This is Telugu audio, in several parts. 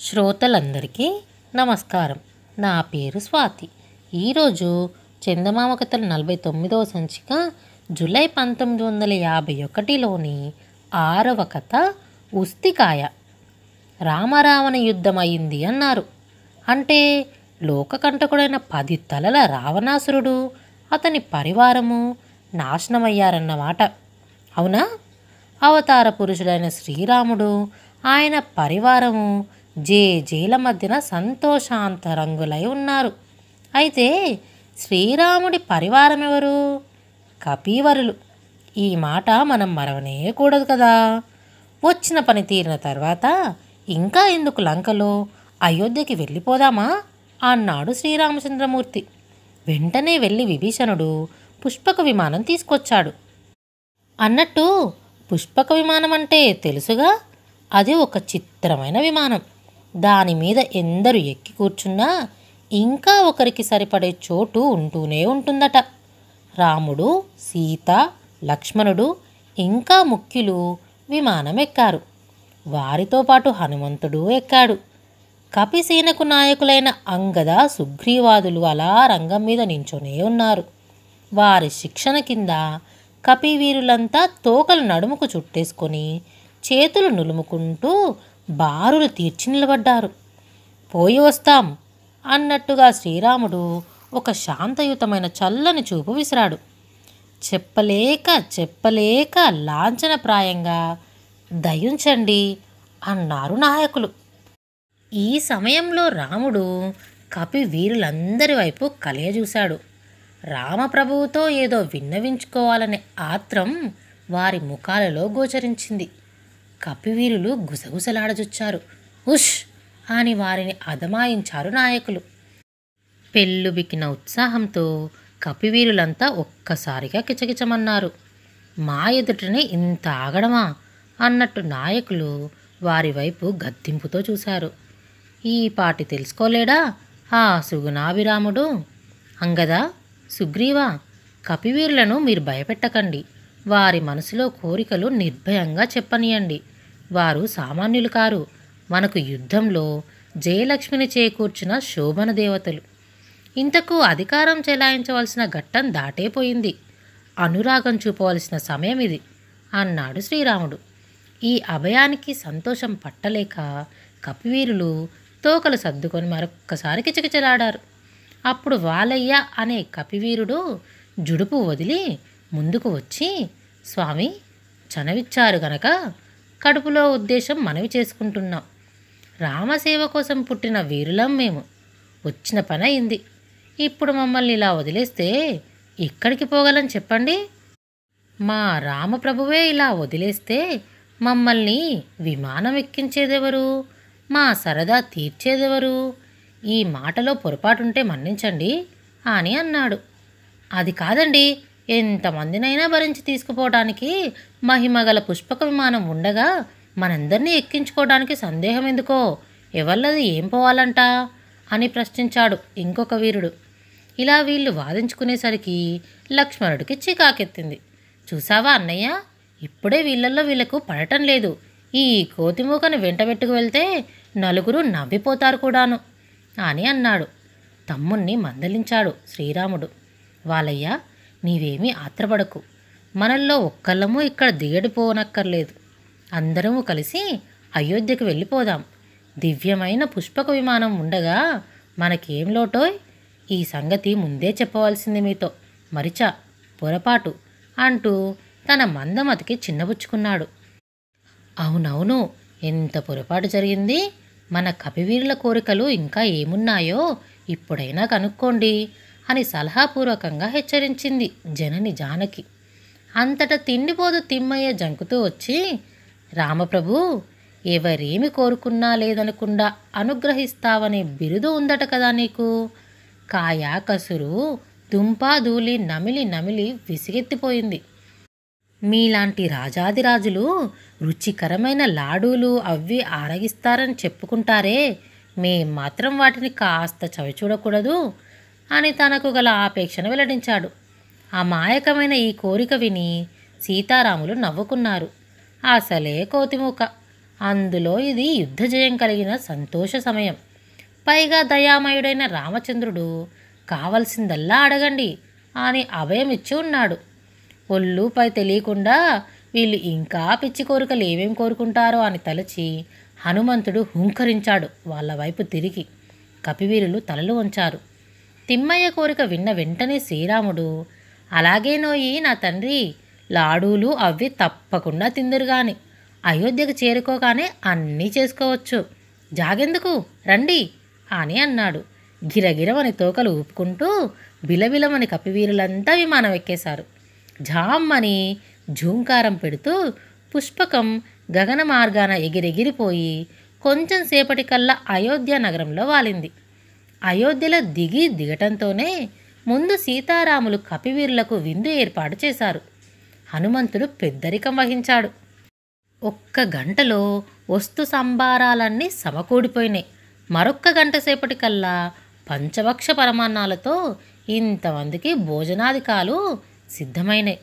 శ్రోతలందరికీ నమస్కారం. నా పేరు స్వాతి. ఈరోజు చందమామ కథలు నలభై తొమ్మిదవ సంచిక జూలై పంతొమ్మిది వందల యాభై ఒకటిలోని ఆరవ కథ ఉస్తికాయ. రామరావణ యుద్ధం అయింది అన్నారు. అంటే లోకకంటకుడైన పది తలల రావణాసురుడు అతని పరివారము నాశనమయ్యారన్నమాట. అవునా? అవతార పురుషుడైన శ్రీరాముడు ఆయన పరివారము జేజేల మధ్యన సంతోషాంతరంగులై ఉన్నారు. అయితే శ్రీరాముడి పరివారం ఎవరు కపీవరులు. ఈ మాట మనం మరవనేయకూడదు కదా. వచ్చిన పని తీరిన తర్వాత ఇంకా ఎందుకు లంకలో? అయోధ్యకి వెళ్ళిపోదామా? అన్నాడు శ్రీరామచంద్రమూర్తి. వెంటనే వెళ్ళి విభీషణుడు పుష్పక విమానం తీసుకొచ్చాడు. అన్నట్టు పుష్పక విమానం అంటే తెలుసుగా? అది ఒక చిత్రమైన విమానం. దాని మీద ఎందరు ఎక్కి కూర్చున్నా ఇంకా ఒకరికి సరిపడే చోటు ఉంటూనే ఉంటుందట. రాముడు సీత లక్ష్మణుడు ఇంకా ముఖ్యులు విమానం ఎక్కారు. వారితో పాటు హనుమంతుడు ఎక్కాడు. కపిసేనకు నాయకులైన అంగద సుగ్రీవాదులు అలా రంగం మీద నించొనే ఉన్నారు. వారి శిక్షణ కింద కపివీరులంతా తోకలు నడుముకు చుట్టేసుకొని చేతులు నులుముకుంటూ బారులు తీర్చి నిలబడ్డారు. పోయి వస్తాం అన్నట్టుగా శ్రీరాముడు ఒక శాంతయుతమైన చల్లని చూపు విసిరాడు. చెప్పలేక చెప్పలేక లాంఛనప్రాయంగా దయించండి అన్నారు నాయకులు. ఈ సమయంలో రాముడు కపి వీరులందరి వైపు కలయజూశాడు. రామప్రభువుతో ఏదో విన్నవించుకోవాలనే ఆత్రం వారి ముఖాలలో గోచరించింది. కపివీరులు గుసగుసలాడజొచ్చారు. ఉష్! అని వారిని అదమాయించారు నాయకులు. పెళ్ళుబికిన ఉత్సాహంతో కపివీరులంతా ఒక్కసారిగా కిచకిచమన్నారు. మా ఎదుటనే ఇంత ఆగడమా? అన్నట్టు నాయకులు వారి వైపు గద్దింపుతో చూశారు. ఈ పాటి తెలుసుకోలేడా? ఆ సుగుణాభిరాముడు? అంగదా? సుగ్రీవా? కపివీరులను మీరు భయపెట్టకండి. వారి మనసులో కోరికలు నిర్భయంగా చెప్పనీయండి. వారు సామాన్యులు కారు. మనకు యుద్ధంలో జయలక్ష్మిని చేకూర్చిన శోభన దేవతలు. ఇంతకు అధికారం చెలాయించవలసిన ఘట్టం దాటేపోయింది అనురాగం చూపవలసిన సమయం ఇది అన్నాడు శ్రీరాముడు. ఈ అభయానికి సంతోషం పట్టలేక కపివీరులు తోకలు సర్దుకొని మరొక్కసారి కిచకిచలాడారు అప్పుడు వాలయ్య అనే కపివీరుడు జుడుపు వదిలి ముందుకు వచ్చి స్వామి చనవిచ్చారు గనక కడుపులో ఉద్దేశం మనవి చేసుకుంటున్నాం. రామసేవ కోసం పుట్టిన వీరులం మేము. వచ్చిన పని అయింది. ఇప్పుడు మమ్మల్ని ఇలా వదిలేస్తే ఎక్కడికి పోగలం చెప్పండి? మా రామప్రభువే ఇలా వదిలేస్తే మమ్మల్ని విమానం ఎక్కించేదెవరు? మా సరదా తీర్చేదెవరు? ఈ మాటలో పొరపాటుంటే మన్నించండి అని అన్నాడు. అది కాదండి ఎంతమందినైనా భరించి తీసుకుపోవడానికి మహిమగల పుష్పక విమానం ఉండగా మనందరినీ ఎక్కించుకోవడానికి సందేహం ఎందుకో? ఎవళ్ళది ఏం పోవాలంట? అని ప్రశ్నించాడు ఇంకొక వీరుడు. ఇలా వీళ్ళు వాదించుకునేసరికి లక్ష్మణుడికి చికాకెత్తింది. చూసావా అన్నయ్య? ఇప్పుడే వీళ్ళల్లో వీళ్ళకు పడటం లేదు. ఈ కోతిమూకను వెంటబెట్టుకు వెళ్తే నలుగురు నవ్విపోతారు కూడాను అని అన్నాడు. తమ్ముణ్ణి మందలించాడు శ్రీరాముడు. వాళ్ళయ్య నీవేమీ ఆత్రపడకు. మనల్లో ఒక్కళ్ళము ఇక్కడ దిగడిపోనక్కర్లేదు. అందరము కలిసి అయోధ్యకు వెళ్ళిపోదాం. దివ్యమైన పుష్పక విమానం ఉండగా మనకేం లోటోయ్? ఈ సంగతి ముందే చెప్పవలసింది మీతో. మరిచా పొరపాటు అంటూ తన మందమతికి చిన్నబుచ్చుకున్నాడు. అవునవును ఎంత పొరపాటు జరిగింది? మన కపివీరుల కోరికలు ఇంకా ఏమున్నాయో ఇప్పుడైనా కనుక్కోండి. అని సలహాపూర్వకంగా హెచ్చరించింది జనని జానకి. అంతటా తిండిపోదు తిమ్మయ్య జంకుతూ వచ్చి రామప్రభు ఎవరేమి కోరుకున్నా లేదనకుండా అనుగ్రహిస్తావనే బిరుదు ఉందట కదా నీకు? కాయా కసురు దుంపా ధూళి నమిలి నమిలి విసిగెత్తిపోయింది. మీలాంటి రాజాదిరాజులు రుచికరమైన లాడూలు అవి ఆరగిస్తారని చెప్పుకుంటారే. మేం మాత్రం వాటిని కాస్త చవి చూడకూడదు అని తనకు గల ఆపేక్షను వెల్లడించాడు. అమాయకమైన ఈ కోరిక విని సీతారాములు నవ్వుకున్నారు. అసలే కోతిమూక. అందులో ఇది యుద్ధ జయం కలిగిన సంతోష సమయం. పైగా దయామయుడైన రామచంద్రుడు కావలసిందల్లా అడగండి అని అభయం ఇచ్చి ఉన్నాడు. ఒళ్ళు పై తెలియకుండా వీళ్ళు ఇంకా పిచ్చి కోరికలు ఏమేం కోరుకుంటారో అని తలచి హనుమంతుడు హుంకరించాడు వాళ్ళ వైపు తిరిగి. కపివీరులు తలలు వంచారు. తిమ్మయ్య కోరిక విన్న వెంటనే శ్రీరాముడు అలాగే నోయి నా తండ్రి లాడూలు అవి తప్పకుండా తిందురుగాని అయోధ్యకు చేరుకోగానే అన్నీ చేసుకోవచ్చు. జాగెందుకు? రండి! అని అన్నాడు. గిరగిరమని తోకలు ఊపుకుంటూ బిలబిలమని కపివీరులంతా విమానం ఎక్కేశారు. జామ్మని ఝూంకారం పెడుతూ పుష్పకం గగన మార్గాన ఎగిరెగిరిపోయి కొంచెం సేపటికల్లా అయోధ్య నగరంలో వాలింది. అయోధ్యలో దిగి దిగటంతోనే ముందు సీతారాములు కపివీరులకు విందు ఏర్పాటు చేశారు. హనుమంతుడు పెద్దరికం వహించాడు. ఒక్క గంటలో వస్తు సంభారాలన్నీ సమకూడిపోయినాయి. మరొక్క గంట సేపటికల్లా పంచభక్ష పరమాన్నాలతో ఇంతమందికి భోజనాధికాలు సిద్ధమైనాయి.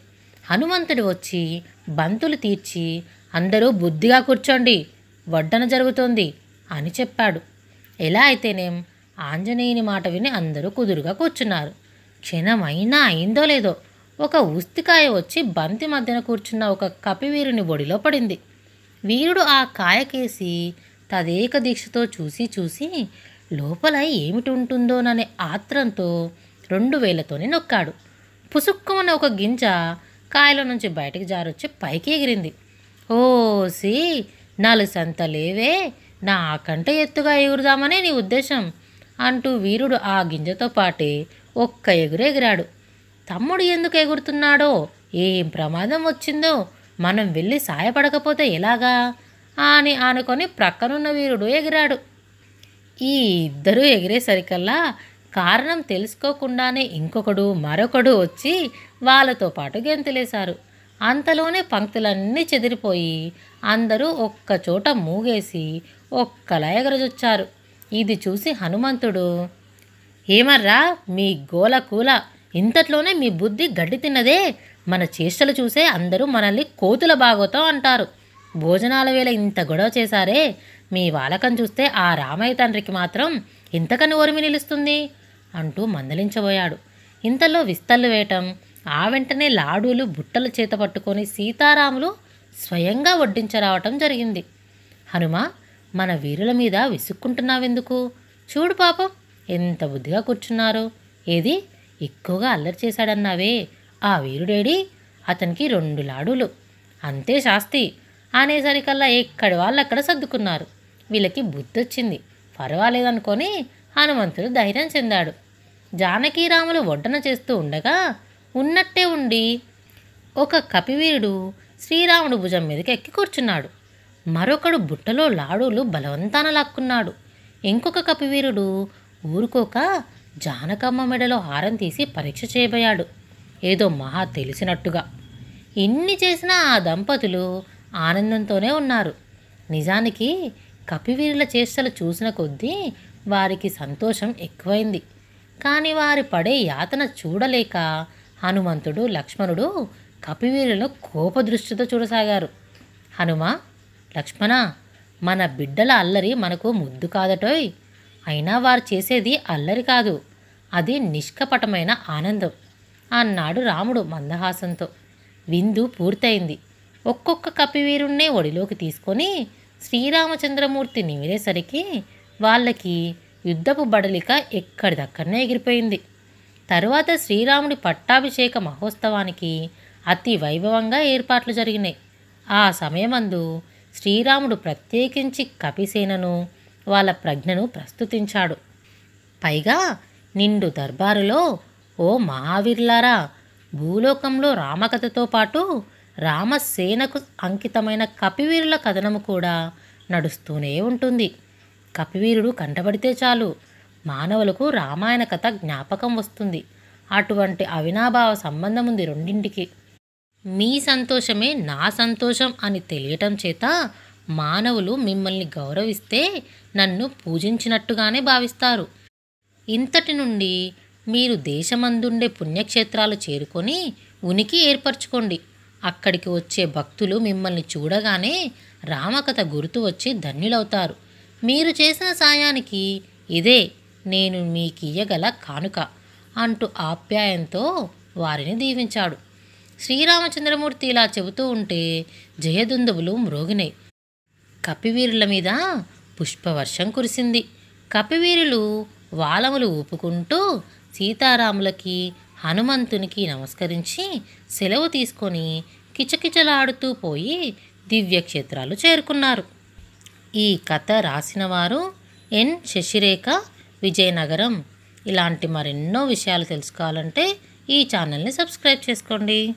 హనుమంతుడు వచ్చి బంతులు తీర్చి అందరూ బుద్ధిగా కూర్చోండి వడ్డన జరుగుతోంది అని చెప్పాడు. ఎలా అయితేనేం ఆంజనేయుని మాట విని అందరూ కుదురుగా కూర్చున్నారు. క్షణమైనా అయిందో లేదో ఒక ఉస్తికాయ వచ్చి బంతి మధ్యన కూర్చున్న ఒక కపివీరుని ఒడిలో పడింది. వీరుడు ఆ కాయకేసి తదేక దీక్షతో చూసి చూసి లోపల ఏమిటి ఉంటుందోననే ఆత్రంతో రెండు వేలతోనే నొక్కాడు. పుసుక్కుమని ఒక గింజ కాయల నుంచి బయటకు జారొచ్చి పైకి ఎగిరింది. ఓసి నాలుగు సంత లేవే నాకంటే ఎత్తుగా ఎగురుదామనే నీ ఉద్దేశం. అంటూ వీరుడు ఆ గింజతో పాటే ఒక్క ఎగురెగిరాడు తమ్ముడు ఎందుకు ఎగురుతున్నాడో? ఏం ప్రమాదం వచ్చిందో? మనం వెళ్ళి సాయపడకపోతే ఎలాగా? అని అనుకొని ప్రక్కనున్న వీరుడు ఎగిరాడు. ఈ ఇద్దరూ ఎగిరేసరికల్లా కారణం తెలుసుకోకుండానే ఇంకొకడు మరొకడు వచ్చి వాళ్ళతో పాటు గెంతులేశారు. అంతలోనే పంక్తులన్నీ చెదిరిపోయి అందరూ ఒక్కచోట మూగేసి ఒక్కలా ఎగరజొచ్చారు. ఇది చూసి హనుమంతుడు ఏమర్రా మీ గోల కూల. ఇంతట్లోనే మీ బుద్ధి గడ్డి తిన్నదే. మన చేష్టలు చూసే అందరూ మనల్ని కోతుల బాగోతం అంటారు. భోజనాల వేళ ఇంత గొడవ చేశారే. మీ వాలకం చూస్తే ఆ రామయ్య తండ్రికి మాత్రం ఇంతకని ఓరిమి నిలుస్తుంది అంటూ మందలించబోయాడు. ఇంతలో విస్తళ్ళు వేయటం ఆ వెంటనే లాడూలు బుట్టలు చేత పట్టుకొని సీతారాములు స్వయంగా వడ్డించరావటం జరిగింది. హనుమ మన వీరుల మీద విసుక్కుంటున్నావెందుకు? చూడు పాపం ఎంత బుద్ధిగా కూర్చున్నారు. ఏది? ఎక్కువగా అల్లరి చేశాడన్నావే. ఆ వీరుడేడి? అతనికి రెండు లాడులు. అంతే శాస్తి. అనేసరికల్లా ఎక్కడి వాళ్ళు అక్కడ సర్దుకున్నారు. వీళ్ళకి బుద్ధి వచ్చింది పర్వాలేదనుకొని హనుమంతుడు ధైర్యం చెందాడు. జానకీరాములు వడ్డన చేస్తూ ఉండగా ఉన్నట్టే ఉండి ఒక కపివీరుడు శ్రీరాముడు భుజం మీదకి ఎక్కి కూర్చున్నాడు. మరొకడు బుట్టలో లాడూలు బలవంతాన లాక్కున్నాడు. ఇంకొక కపివీరుడు ఊరుకోక జానకమ్మ మెడలో హారం తీసి పరీక్ష చేయబోయాడు. ఏదో మహా తెలిసినట్టుగా. ఇన్ని చేసిన ఆ దంపతులు ఆనందంతోనే ఉన్నారు. నిజానికి కపివీరుల చేష్టలు చూసిన కొద్దీ వారికి సంతోషం ఎక్కువైంది. కానీ వారి పడే యాతన చూడలేక హనుమంతుడు లక్ష్మణుడు కపివీరులను కోపదృష్టితో చూడసాగారు. హనుమ లక్ష్మణ మన బిడ్డల అల్లరి మనకు ముద్దు కాదటోయ్. అయినా వారు చేసేది అల్లరి కాదు. అది నిష్కపటమైన ఆనందం. అన్నాడు రాముడు మందహాసంతో. విందు పూర్తయింది. ఒక్కొక్క కపివీరుణ్ణే ఒడిలోకి తీసుకొని శ్రీరామచంద్రమూర్తి నిమిరేసరికి వాళ్ళకి యుద్ధపు బడలిక ఎక్కడిదక్కడనే ఎగిరిపోయింది. తరువాత శ్రీరాముడి పట్టాభిషేక మహోత్సవానికి అతి వైభవంగా ఏర్పాట్లు జరిగినాయి. ఆ సమయమందు శ్రీరాముడు ప్రత్యేకించి కపిసేనను వాళ్ళ ప్రజ్ఞను ప్రస్తుతించాడు. పైగా నిండు దర్బారులో ఓ మహావీర్లారా భూలోకంలో రామకథతో పాటు రామసేనకు అంకితమైన కపివీరుల కథనము కూడా నడుస్తూనే ఉంటుంది. కపివీరుడు కంటబడితే చాలు మానవులకు రామాయణ కథ జ్ఞాపకం వస్తుంది. అటువంటి అవినాభావ సంబంధం ఉంది రెండింటికి. మీ సంతోషమే నా సంతోషం అని తెలియటం చేత మానవులు మిమ్మల్ని గౌరవిస్తే నన్ను పూజించినట్టుగానే భావిస్తారు. ఇంతటి నుండి మీరు దేశమందుండే పుణ్యక్షేత్రాలు చేరుకొని ఉనికి ఏర్పరచుకోండి. అక్కడికి వచ్చే భక్తులు మిమ్మల్ని చూడగానే రామకథ గుర్తు వచ్చి ధన్యులవుతారు. మీరు చేసిన సాయానికి ఇదే నేను మీకియ్యగల కానుక అంటూ ఆప్యాయంతో వారిని దీవించాడు. శ్రీరామచంద్రమూర్తి ఇలా చెబుతూ ఉంటే జయదుందువులు మ్రోగినాయి కపివీరుల మీద పుష్పవర్షం కురిసింది. కపివీరులు వాలములు ఊపుకుంటూ సీతారాములకి హనుమంతునికి నమస్కరించి సెలవు తీసుకొని కిచకిచలాడుతూ పోయి దివ్యక్షేత్రాలు చేరుకున్నారు. ఈ కథ రాసినవారు ఎన్. శశిరేఖ విజయనగరం. ఇలాంటి మరెన్నో విషయాలు తెలుసుకోవాలంటే ఈ ఛానల్ని సబ్స్క్రైబ్ చేసుకోండి.